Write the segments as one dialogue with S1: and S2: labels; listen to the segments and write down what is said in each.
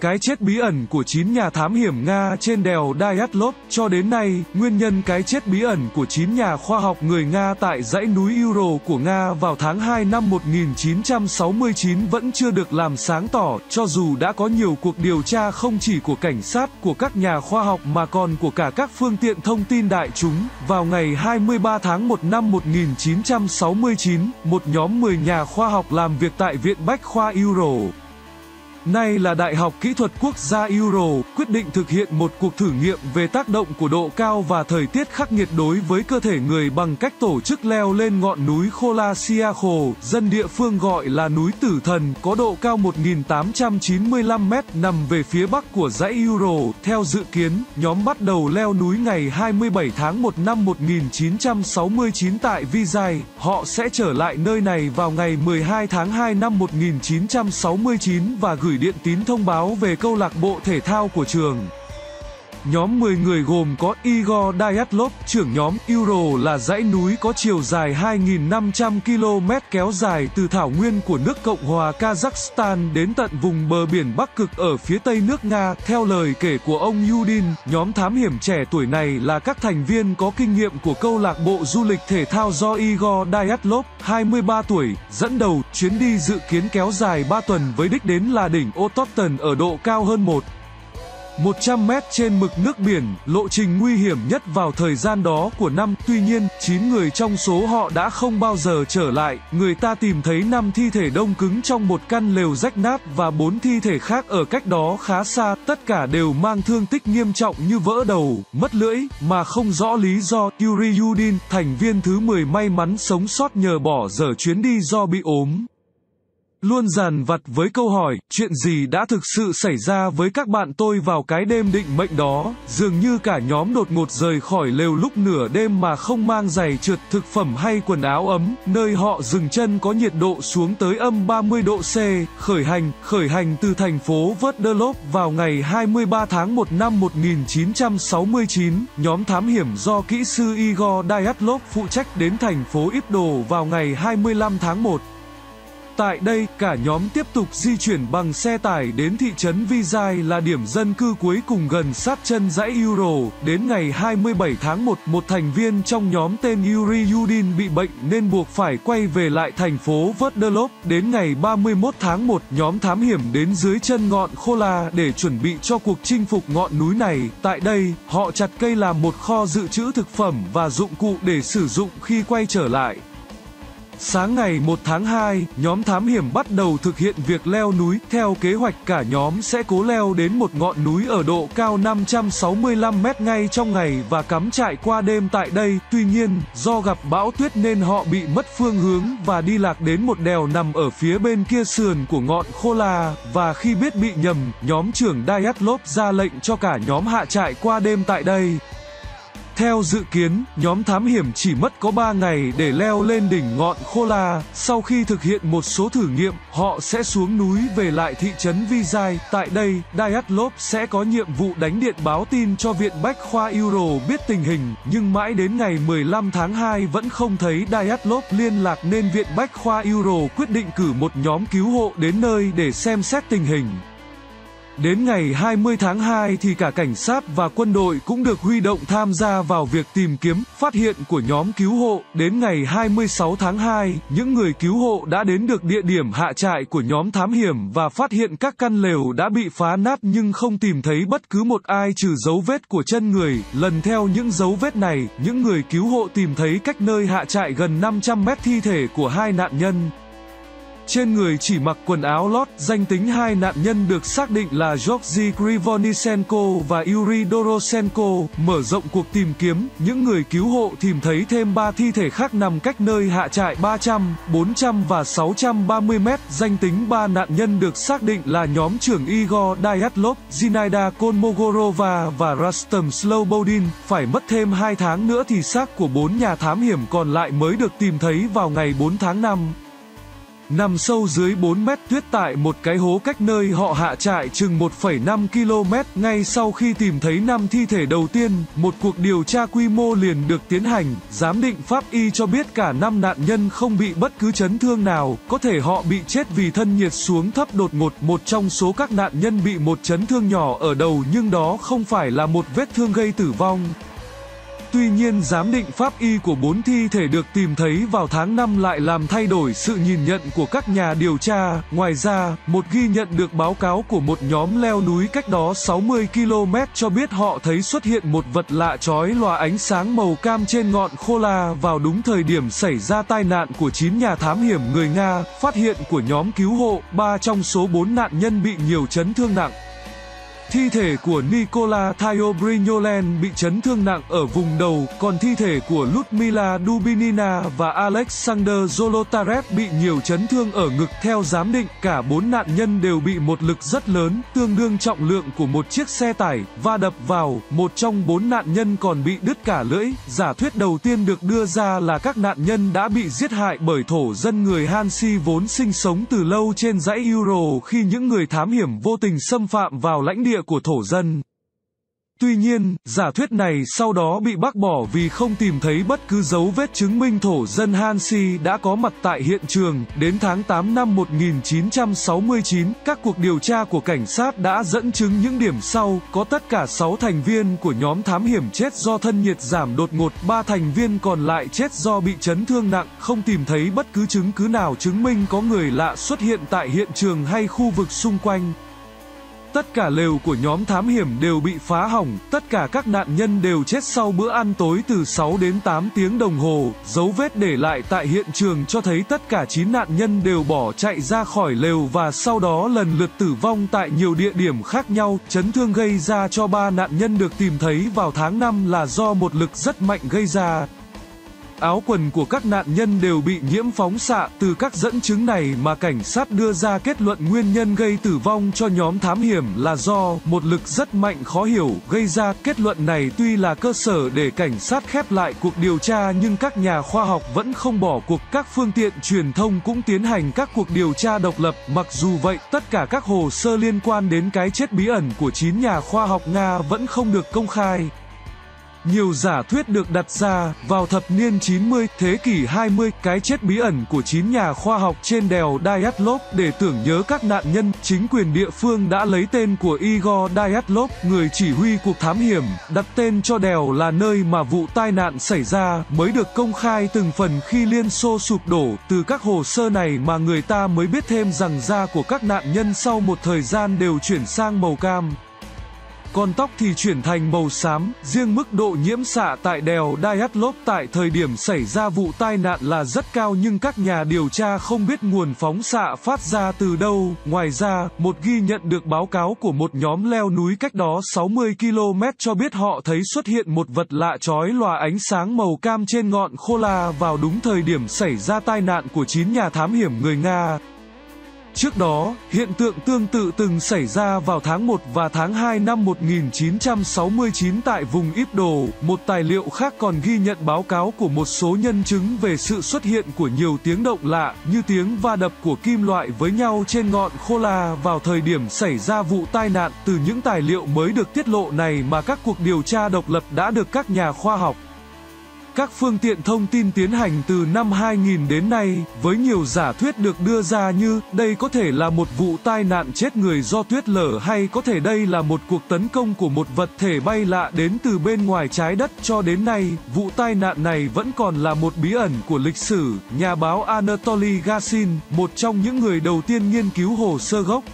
S1: Cái chết bí ẩn của 9 nhà thám hiểm Nga trên đèo Dyatlov cho đến nay, nguyên nhân cái chết bí ẩn của 9 nhà khoa học người Nga tại dãy núi Ural của Nga vào tháng 2 năm 1969 vẫn chưa được làm sáng tỏ, cho dù đã có nhiều cuộc điều tra không chỉ của cảnh sát, của các nhà khoa học mà còn của cả các phương tiện thông tin đại chúng. Vào ngày 23 tháng 1 năm 1969, một nhóm 10 nhà khoa học làm việc tại Viện Bách khoa Ural Nay là Đại học Kỹ thuật Quốc gia Euro quyết định thực hiện một cuộc thử nghiệm về tác động của độ cao và thời tiết khắc nghiệt đối với cơ thể người bằng cách tổ chức leo lên ngọn núi Kholasiakho, dân địa phương gọi là núi Tử Thần, có độ cao 1.895 mét nằm về phía bắc của dãy Euro. Theo dự kiến, nhóm bắt đầu leo núi ngày 27 tháng 1 năm 1969 tại Vizay. Họ sẽ trở lại nơi này vào ngày 12 tháng 2 năm 1969 và gửi điện tín thông báo về câu lạc bộ thể thao của trường. Nhóm 10 người gồm có Igor Dyatlov, trưởng nhóm Euro là dãy núi có chiều dài 2.500 km kéo dài từ thảo nguyên của nước Cộng hòa Kazakhstan đến tận vùng bờ biển Bắc Cực ở phía tây nước Nga. Theo lời kể của ông Yudin, nhóm thám hiểm trẻ tuổi này là các thành viên có kinh nghiệm của câu lạc bộ du lịch thể thao do Igor Dyatlov, 23 tuổi, dẫn đầu. Chuyến đi dự kiến kéo dài 3 tuần với đích đến là đỉnh Ototen ở độ cao hơn 1. 100 mét trên mực nước biển, lộ trình nguy hiểm nhất vào thời gian đó của năm. Tuy nhiên, 9 người trong số họ đã không bao giờ trở lại. Người ta tìm thấy 5 thi thể đông cứng trong một căn lều rách nát và 4 thi thể khác ở cách đó khá xa. Tất cả đều mang thương tích nghiêm trọng như vỡ đầu, mất lưỡi, mà không rõ lý do. Yuri Yudin, thành viên thứ 10 may mắn sống sót nhờ bỏ dở chuyến đi do bị ốm. Luôn dàn vặt với câu hỏi, chuyện gì đã thực sự xảy ra với các bạn tôi vào cái đêm định mệnh đó, dường như cả nhóm đột ngột rời khỏi lều lúc nửa đêm mà không mang giày trượt thực phẩm hay quần áo ấm, nơi họ dừng chân có nhiệt độ xuống tới âm 30 độ C, khởi hành, khởi hành từ thành phố Vrdlov vào ngày 23 tháng 1 năm 1969, nhóm thám hiểm do kỹ sư Igor Dyatlov phụ trách đến thành phố Ipdo vào ngày 25 tháng 1. Tại đây, cả nhóm tiếp tục di chuyển bằng xe tải đến thị trấn Vizai là điểm dân cư cuối cùng gần sát chân dãy Euro. Đến ngày 27 tháng 1, một thành viên trong nhóm tên Yuri Yudin bị bệnh nên buộc phải quay về lại thành phố Vrdlov. Đến ngày 31 tháng 1, nhóm thám hiểm đến dưới chân ngọn Khola để chuẩn bị cho cuộc chinh phục ngọn núi này. Tại đây, họ chặt cây làm một kho dự trữ thực phẩm và dụng cụ để sử dụng khi quay trở lại. Sáng ngày 1 tháng 2, nhóm thám hiểm bắt đầu thực hiện việc leo núi. Theo kế hoạch cả nhóm sẽ cố leo đến một ngọn núi ở độ cao 565 mét ngay trong ngày và cắm trại qua đêm tại đây. Tuy nhiên, do gặp bão tuyết nên họ bị mất phương hướng và đi lạc đến một đèo nằm ở phía bên kia sườn của ngọn Khola. Và khi biết bị nhầm, nhóm trưởng Dayatlop ra lệnh cho cả nhóm hạ trại qua đêm tại đây. Theo dự kiến, nhóm thám hiểm chỉ mất có 3 ngày để leo lên đỉnh ngọn Khola. Sau khi thực hiện một số thử nghiệm, họ sẽ xuống núi về lại thị trấn Vizai. Tại đây, Dyatlov sẽ có nhiệm vụ đánh điện báo tin cho Viện Bách Khoa Euro biết tình hình, nhưng mãi đến ngày 15 tháng 2 vẫn không thấy Dyatlov liên lạc nên Viện Bách Khoa Euro quyết định cử một nhóm cứu hộ đến nơi để xem xét tình hình. Đến ngày 20 tháng 2 thì cả cảnh sát và quân đội cũng được huy động tham gia vào việc tìm kiếm, phát hiện của nhóm cứu hộ. Đến ngày 26 tháng 2, những người cứu hộ đã đến được địa điểm hạ trại của nhóm thám hiểm và phát hiện các căn lều đã bị phá nát nhưng không tìm thấy bất cứ một ai trừ dấu vết của chân người. Lần theo những dấu vết này, những người cứu hộ tìm thấy cách nơi hạ trại gần 500 mét thi thể của hai nạn nhân. Trên người chỉ mặc quần áo lót, danh tính hai nạn nhân được xác định là Georgy Krivonisenko và Yuri Dorosenko. Mở rộng cuộc tìm kiếm, những người cứu hộ tìm thấy thêm 3 thi thể khác nằm cách nơi hạ trại 300, 400 và 630 mét. Danh tính ba nạn nhân được xác định là nhóm trưởng Igor Dyatlov, Zinaida Kolmogorova và Rustem Slobodin. Phải mất thêm 2 tháng nữa thì xác của bốn nhà thám hiểm còn lại mới được tìm thấy vào ngày 4 tháng 5 nằm sâu dưới 4 mét tuyết tại một cái hố cách nơi họ hạ trại chừng 1,5 km. Ngay sau khi tìm thấy năm thi thể đầu tiên, một cuộc điều tra quy mô liền được tiến hành. Giám định pháp y cho biết cả năm nạn nhân không bị bất cứ chấn thương nào, có thể họ bị chết vì thân nhiệt xuống thấp đột ngột. Một trong số các nạn nhân bị một chấn thương nhỏ ở đầu nhưng đó không phải là một vết thương gây tử vong. Tuy nhiên giám định pháp y của bốn thi thể được tìm thấy vào tháng 5 lại làm thay đổi sự nhìn nhận của các nhà điều tra. Ngoài ra, một ghi nhận được báo cáo của một nhóm leo núi cách đó 60 km cho biết họ thấy xuất hiện một vật lạ chói lòa ánh sáng màu cam trên ngọn khô la vào đúng thời điểm xảy ra tai nạn của 9 nhà thám hiểm người Nga. Phát hiện của nhóm cứu hộ, ba trong số 4 nạn nhân bị nhiều chấn thương nặng. Thi thể của Nikola Tyobrinolen bị chấn thương nặng ở vùng đầu, còn thi thể của Ludmila Dubinina và Alexander Zolotarev bị nhiều chấn thương ở ngực. Theo giám định, cả bốn nạn nhân đều bị một lực rất lớn, tương đương trọng lượng của một chiếc xe tải, va đập vào. Một trong bốn nạn nhân còn bị đứt cả lưỡi. Giả thuyết đầu tiên được đưa ra là các nạn nhân đã bị giết hại bởi thổ dân người Hansi vốn sinh sống từ lâu trên dãy Euro khi những người thám hiểm vô tình xâm phạm vào lãnh địa của thổ dân. Tuy nhiên, giả thuyết này sau đó bị bác bỏ vì không tìm thấy bất cứ dấu vết chứng minh thổ dân Hansi đã có mặt tại hiện trường. Đến tháng 8 năm 1969, các cuộc điều tra của cảnh sát đã dẫn chứng những điểm sau, có tất cả 6 thành viên của nhóm thám hiểm chết do thân nhiệt giảm đột ngột, 3 thành viên còn lại chết do bị chấn thương nặng, không tìm thấy bất cứ chứng cứ nào chứng minh có người lạ xuất hiện tại hiện trường hay khu vực xung quanh. Tất cả lều của nhóm thám hiểm đều bị phá hỏng, tất cả các nạn nhân đều chết sau bữa ăn tối từ 6 đến 8 tiếng đồng hồ. Dấu vết để lại tại hiện trường cho thấy tất cả 9 nạn nhân đều bỏ chạy ra khỏi lều và sau đó lần lượt tử vong tại nhiều địa điểm khác nhau. Chấn thương gây ra cho ba nạn nhân được tìm thấy vào tháng 5 là do một lực rất mạnh gây ra. Áo quần của các nạn nhân đều bị nhiễm phóng xạ, từ các dẫn chứng này mà cảnh sát đưa ra kết luận nguyên nhân gây tử vong cho nhóm thám hiểm là do một lực rất mạnh khó hiểu gây ra. Kết luận này tuy là cơ sở để cảnh sát khép lại cuộc điều tra nhưng các nhà khoa học vẫn không bỏ cuộc. Các phương tiện truyền thông cũng tiến hành các cuộc điều tra độc lập. Mặc dù vậy, tất cả các hồ sơ liên quan đến cái chết bí ẩn của 9 nhà khoa học Nga vẫn không được công khai. Nhiều giả thuyết được đặt ra, vào thập niên 90, thế kỷ 20, cái chết bí ẩn của 9 nhà khoa học trên đèo Dyatlov. Để tưởng nhớ các nạn nhân, chính quyền địa phương đã lấy tên của Igor Dyatlov, người chỉ huy cuộc thám hiểm, đặt tên cho đèo là nơi mà vụ tai nạn xảy ra, mới được công khai từng phần khi Liên Xô sụp đổ, từ các hồ sơ này mà người ta mới biết thêm rằng da của các nạn nhân sau một thời gian đều chuyển sang màu cam còn tóc thì chuyển thành màu xám, riêng mức độ nhiễm xạ tại đèo Dyatlov tại thời điểm xảy ra vụ tai nạn là rất cao nhưng các nhà điều tra không biết nguồn phóng xạ phát ra từ đâu. Ngoài ra, một ghi nhận được báo cáo của một nhóm leo núi cách đó 60 km cho biết họ thấy xuất hiện một vật lạ chói lòa ánh sáng màu cam trên ngọn khô la vào đúng thời điểm xảy ra tai nạn của 9 nhà thám hiểm người Nga. Trước đó, hiện tượng tương tự từng xảy ra vào tháng 1 và tháng 2 năm 1969 tại vùng Íp Đồ. Một tài liệu khác còn ghi nhận báo cáo của một số nhân chứng về sự xuất hiện của nhiều tiếng động lạ như tiếng va đập của kim loại với nhau trên ngọn khô la vào thời điểm xảy ra vụ tai nạn. Từ những tài liệu mới được tiết lộ này mà các cuộc điều tra độc lập đã được các nhà khoa học các phương tiện thông tin tiến hành từ năm 2000 đến nay, với nhiều giả thuyết được đưa ra như đây có thể là một vụ tai nạn chết người do tuyết lở hay có thể đây là một cuộc tấn công của một vật thể bay lạ đến từ bên ngoài trái đất cho đến nay, vụ tai nạn này vẫn còn là một bí ẩn của lịch sử. Nhà báo Anatoly Gasin, một trong những người đầu tiên nghiên cứu hồ sơ gốc,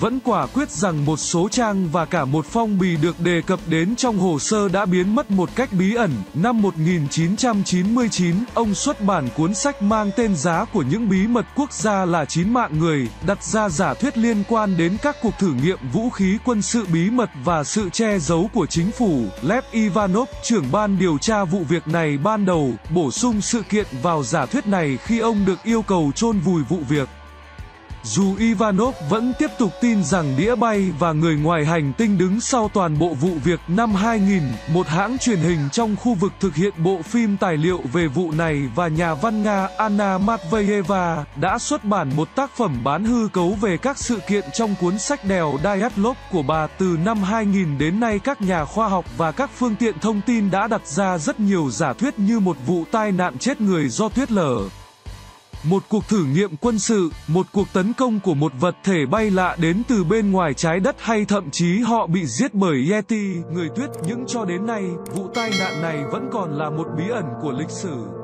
S1: vẫn quả quyết rằng một số trang và cả một phong bì được đề cập đến trong hồ sơ đã biến mất một cách bí ẩn. Năm 1999, ông xuất bản cuốn sách mang tên giá của những bí mật quốc gia là chín mạng người, đặt ra giả thuyết liên quan đến các cuộc thử nghiệm vũ khí quân sự bí mật và sự che giấu của chính phủ. Lev Ivanov, trưởng ban điều tra vụ việc này ban đầu, bổ sung sự kiện vào giả thuyết này khi ông được yêu cầu chôn vùi vụ việc. Dù Ivanov vẫn tiếp tục tin rằng đĩa bay và người ngoài hành tinh đứng sau toàn bộ vụ việc năm 2000, một hãng truyền hình trong khu vực thực hiện bộ phim tài liệu về vụ này và nhà văn Nga Anna Matveyeva đã xuất bản một tác phẩm bán hư cấu về các sự kiện trong cuốn sách đèo Dyatlov của bà từ năm 2000 đến nay các nhà khoa học và các phương tiện thông tin đã đặt ra rất nhiều giả thuyết như một vụ tai nạn chết người do tuyết lở. Một cuộc thử nghiệm quân sự, một cuộc tấn công của một vật thể bay lạ đến từ bên ngoài trái đất hay thậm chí họ bị giết bởi Yeti, người tuyết, nhưng cho đến nay, vụ tai nạn này vẫn còn là một bí ẩn của lịch sử.